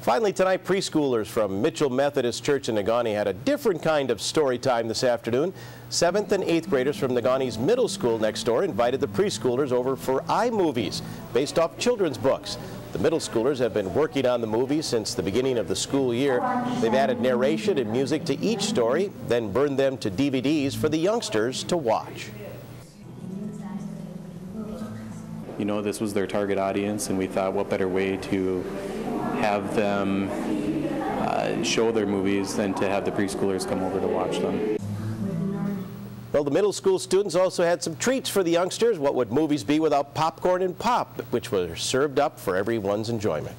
Finally tonight, preschoolers from Mitchell Methodist Church in Negaunee had a different kind of story time this afternoon. Seventh and eighth graders from Negaunee's middle school next door invited the preschoolers over for iMovies based off children's books. The middle schoolers have been working on the movie since the beginning of the school year. They've added narration and music to each story, then burned them to DVDs for the youngsters to watch. You know, this was their target audience, and we thought what better way to have them uh, show their movies than to have the preschoolers come over to watch them. Well, the middle school students also had some treats for the youngsters. What would movies be without popcorn and pop, which were served up for everyone's enjoyment?